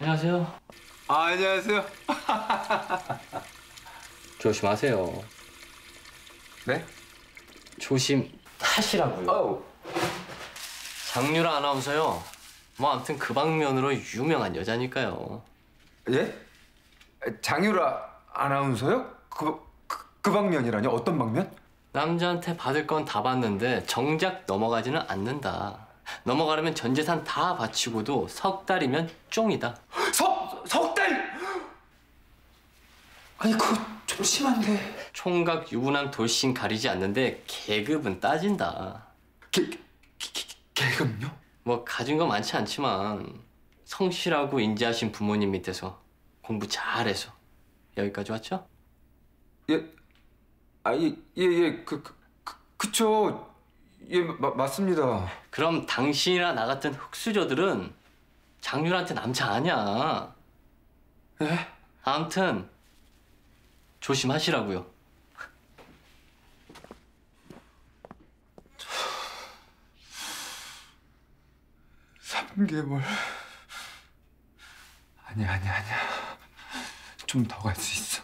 안녕하세요. 아, 안녕하세요. 조심하세요. 네? 조심하시라고요. 어우. 장유라 아나운서요. 뭐 아무튼 그 방면으로 유명한 여자니까요. 예? 장유라 아나운서요? 그, 그, 그 방면이라뇨? 어떤 방면? 남자한테 받을 건 다 받는데 정작 넘어가지는 않는다. 넘어가려면 전 재산 다 바치고도 석 달이면 쫑이다. 석, 석 달! 아니, 그거 좀 심한데. 총각 유부남 돌싱 가리지 않는데 계급은 따진다. 개, 개, 개, 계급요? 뭐 가진 거 많지 않지만 성실하고 인자하신 부모님 밑에서 공부 잘해서 여기까지 왔죠? 예, 아, 예, 예, 예, 그, 그, 그 그쵸. 예, 마, 맞습니다. 그럼 당신이나 나 같은 흑수저들은 장률한테 남자 아니야. 예? 아무튼 조심하시라고요. 3개월. 아니야, 아니야, 아니야. 좀 더 갈 수 있어.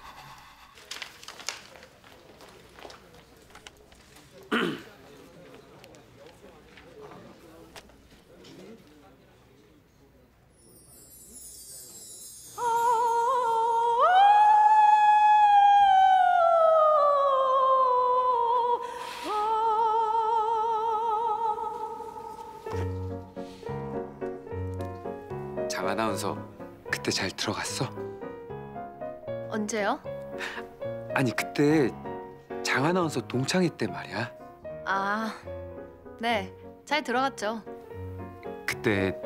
장 아나운서 그때 잘 들어갔어? 언제요? 아니 그때 장 아나운서 동창회 때 말이야. 아, 네. 잘 들어갔죠. 그때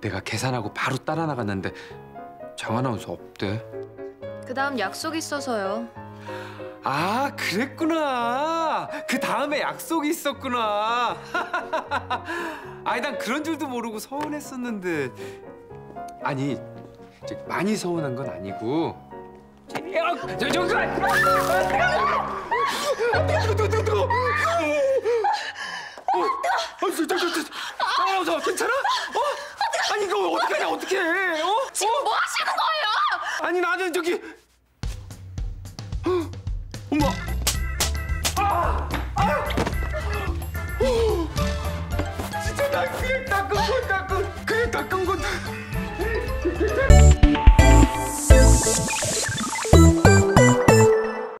내가 계산하고 바로 따라 나갔는데 장 아나운서 없대. 그 다음 약속 있어서요. 아 그랬구나. 그 다음에 약속이 있었구나. 아니, 난 그런 줄도 모르고 서운했었는데. 아니, 많이 서운한 건 아니고. 저 잠깐! 누구, 저, 저, 저, 저, 어, 저, 괜찮아? 어? 아니, 이거 어떡하냐, 어떡해, 어? 지금 뭐 하시는 거예요? 아니, 나는 저기 아, 그냥 닦은 건 닦은 그냥 닦은 건.